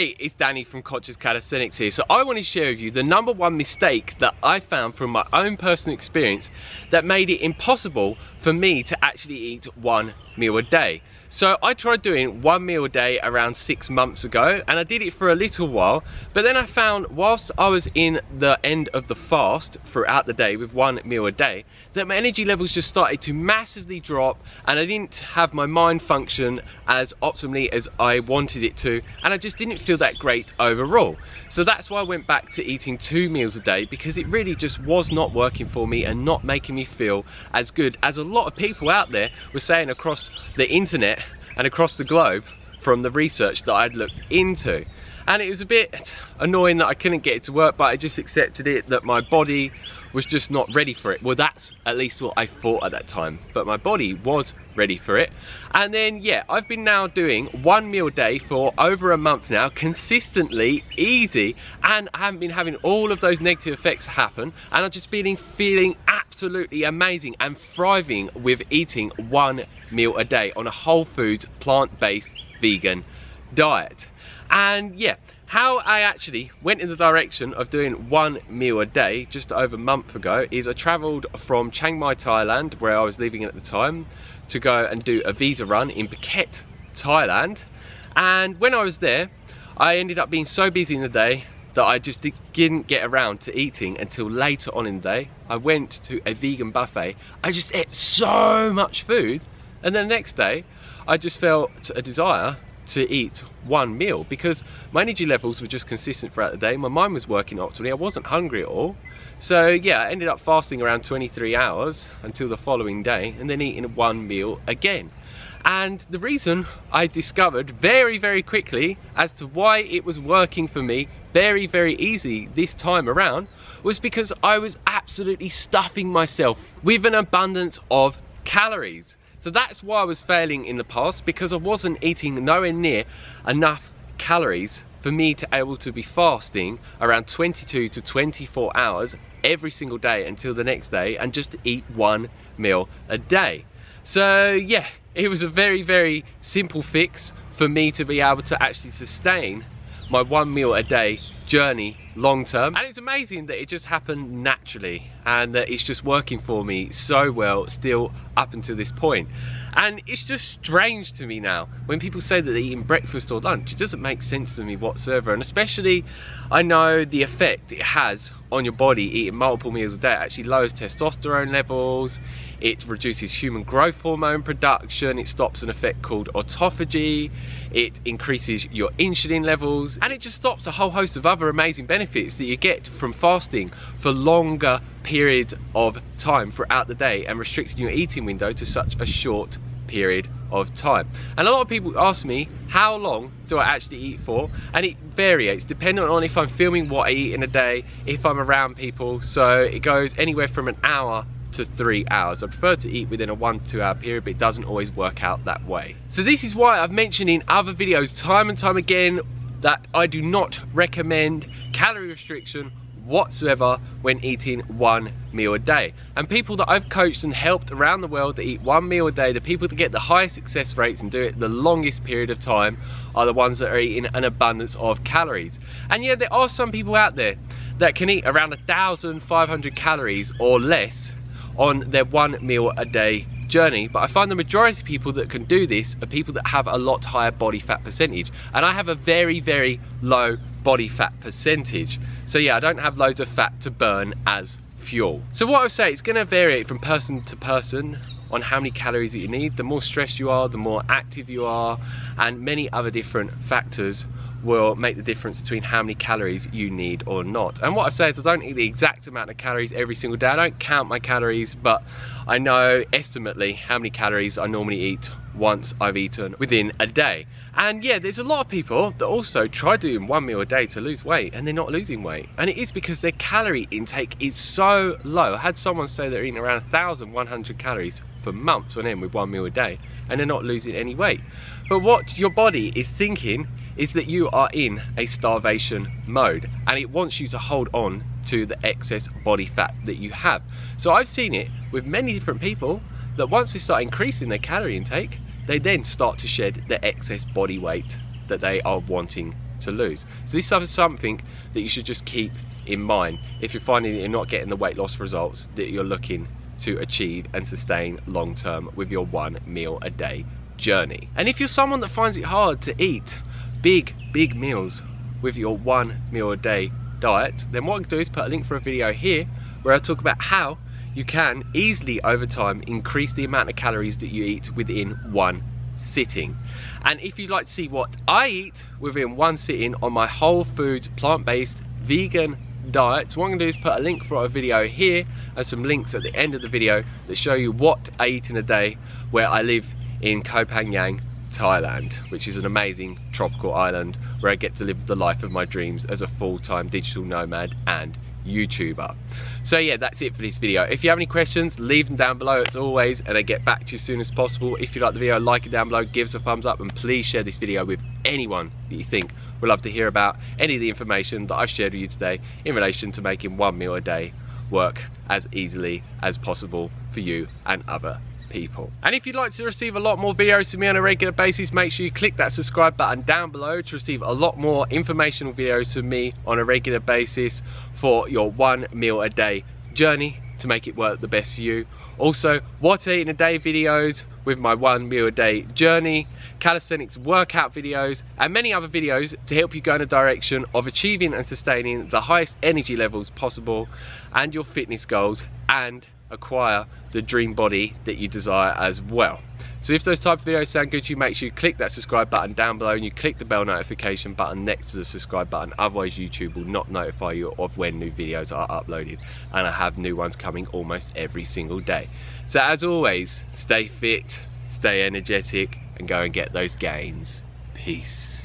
Hey, it's Danny from Conscious Calisthenics here. So I want to share with you the number one mistake that I found from my own personal experience that made it impossible for me to actually eat one meal a day. So I tried doing one meal a day around six months ago and I did it for a little while but then I found whilst I was in the end of the fast throughout the day with one meal a day that my energy levels just started to massively drop and I didn't have my mind function as optimally as I wanted it to and I just didn't feel that great overall. So that's why I went back to eating two meals a day because it really just was not working for me and not making me feel as good as a lot of people out there were saying across the internet and across the globe from the research that I'd looked into. And it was a bit annoying that I couldn't get it to work, but I just accepted it that my body was just not ready for it. Well, that's at least what I thought at that time, but my body was ready for it. And then, yeah, I've been now doing one meal a day for over a month now, consistently, easy, and I haven't been having all of those negative effects happen, and I've just been feeling absolutely amazing and thriving with eating one meal a day on a whole foods, plant-based, vegan diet. And yeah, how I actually went in the direction of doing one meal a day just over a month ago is I travelled from Chiang Mai, Thailand, where I was living at the time, to go and do a visa run in Phuket, Thailand. And when I was there, I ended up being so busy in the day that I just didn't get around to eating until later on in the day. I went to a vegan buffet. I just ate so much food. And then the next day, I just felt a desire to eat one meal because my energy levels were just consistent throughout the day. My mind was working optimally. I wasn't hungry at all. So yeah, I ended up fasting around 23 hours until the following day and then eating one meal again. And the reason I discovered very, very quickly as to why it was working for me very, very easy this time around was because I was absolutely stuffing myself with an abundance of calories. So that's why I was failing in the past because I wasn't eating nowhere near enough calories for me to able to be fasting around 22 to 24 hours every single day until the next day and just eat one meal a day. So yeah, it was a very, very simple fix for me to be able to actually sustain my one meal a day journey long term. And it's amazing that it just happened naturally and that it's just working for me so well still up until this point. And it's just strange to me now when people say that they're eating breakfast or lunch. It doesn't make sense to me whatsoever. And especially I know the effect it has on your body eating multiple meals a day. It actually lowers testosterone levels. It reduces human growth hormone production. It stops an effect called autophagy. It increases your insulin levels. And it just stops a whole host of other amazing benefits that you get from fasting for longer periods of time throughout the day and restricting your eating window to such a short period of time. And a lot of people ask me, how long do I actually eat for? And it varies depending on if I'm filming what I eat in a day, if I'm around people. So it goes anywhere from an hour to three hours. I prefer to eat within a one to two hour period, but it doesn't always work out that way. So this is why I've mentioned in other videos time and time again that I do not recommend calorie restriction whatsoever when eating one meal a day. And people that I've coached and helped around the world that eat one meal a day, the people that get the highest success rates and do it the longest period of time are the ones that are eating an abundance of calories. And yeah, there are some people out there that can eat around 1,500 calories or less on their one meal a day journey but I find the majority of people that can do this are people that have a lot higher body fat percentage and I have a very very low body fat percentage. So yeah I don't have loads of fat to burn as fuel. So what I would say it's going to vary from person to person on how many calories that you need. The more stressed you are the more active you are and many other different factors will make the difference between how many calories you need or not. And what I say is I don't eat the exact amount of calories every single day. I don't count my calories, but I know estimately how many calories I normally eat once I've eaten within a day. And yeah, there's a lot of people that also try doing one meal a day to lose weight and they're not losing weight. And it is because their calorie intake is so low. I had someone say they're eating around 1,100 calories for months on end with one meal a day and they're not losing any weight. But what your body is thinking is that you are in a starvation mode and it wants you to hold on to the excess body fat that you have. So I've seen it with many different people that once they start increasing their calorie intake, they then start to shed the excess body weight that they are wanting to lose. So this is something that you should just keep in mind if you're finding that you're not getting the weight loss results that you're looking to achieve and sustain long term with your one meal a day journey. And if you're someone that finds it hard to eat big, big meals with your one meal a day diet, then what I can do is put a link for a video here where I talk about how you can easily over time increase the amount of calories that you eat within one sitting. And if you'd like to see what I eat within one sitting on my whole foods plant-based vegan diet, so what I'm gonna do is put a link for a video here and some links at the end of the video that show you what I eat in a day where I live in Koh Phangan, Thailand, which is an amazing tropical island where I get to live the life of my dreams as a full-time digital nomad and YouTuber. So yeah, that's it for this video. If you have any questions, leave them down below as always, and I get back to you as soon as possible. If you like the video, like it down below, give us a thumbs up, and please share this video with anyone that you think would love to hear about any of the information that I've shared with you today in relation to making one meal a day work as easily as possible for you and other people. And if you'd like to receive a lot more videos from me on a regular basis, make sure you click that subscribe button down below to receive a lot more informational videos from me on a regular basis for your one meal a day journey to make it work the best for you. Also, what to eat in a day videos with my one meal a day journey, calisthenics workout videos, and many other videos to help you go in a direction of achieving and sustaining the highest energy levels possible and your fitness goals and acquire the dream body that you desire as well. So if those type of videos sound good to you, make sure you click that subscribe button down below and you click the bell notification button next to the subscribe button. Otherwise YouTube will not notify you of when new videos are uploaded. And I have new ones coming almost every single day. So as always, stay fit, stay energetic and go and get those gains. Peace.